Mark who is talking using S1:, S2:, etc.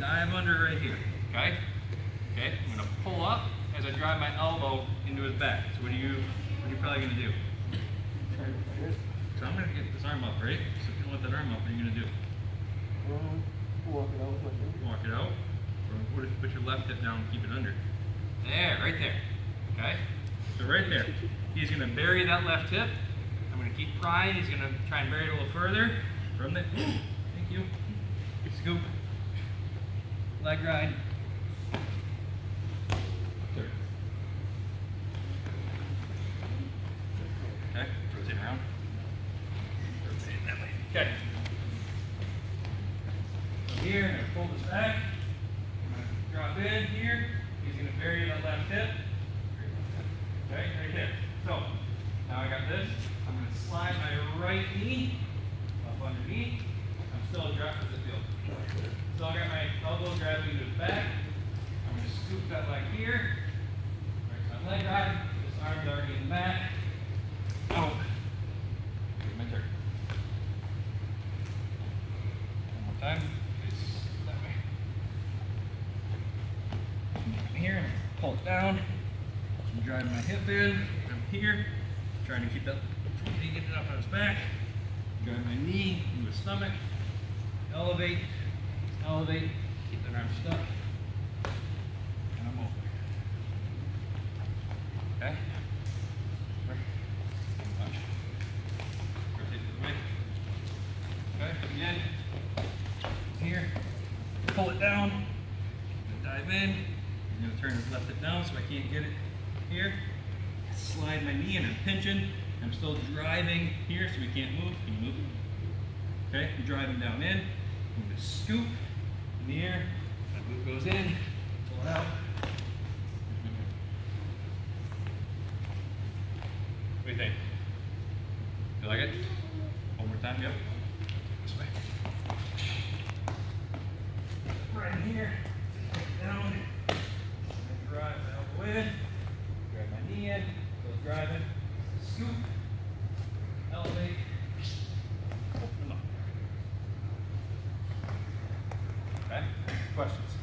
S1: dive under right here, okay? Okay, I'm gonna pull up as I drive my elbow into his back. So what are you, what are you probably gonna do? So I'm gonna get this arm up, right? So if you want that arm up, what are you gonna do?
S2: Um, walk it out.
S1: Walk it out? Or what if you put your left hip down and keep it under? There, right there, okay? So right there, he's gonna bury that left hip. I'm gonna keep prying, he's gonna try and bury it a little further. From the, thank you. Scoop. Leg ride. Okay, rotate around. Rotate that way. Okay. From here, I'm gonna pull this back. I'm gonna drop in here. He's gonna bury that left hip. Okay, right there. So, now I got this. I'm gonna slide my right knee up underneath. I'm still dropping the field. So I got my elbow grabbing the back. I'm gonna scoop that leg here. Right my leg ride. This arm's already in back. Oh. My turn. One more time. Face that way. Come here and pull it down. I'm driving my hip in. I'm here, trying to keep that knee getting up on his back. Drive my knee into his stomach. Elevate, elevate, keep that arm stuck. And I'm over. Okay? To. Here. Pull it down. Dive in. I'm gonna turn his left hip down so I can't get it here. Slide my knee and I'm pinching. I'm still driving here so we can't move. Can you move? Okay, I'm driving down in. I'm gonna scoop the air. That boot goes in. Pull it out. What do you think? You like it? One more time, yep. This way. Right here. Drive my elbow in. Grab my knee in. Go driving. Scoop. questions?